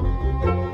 Música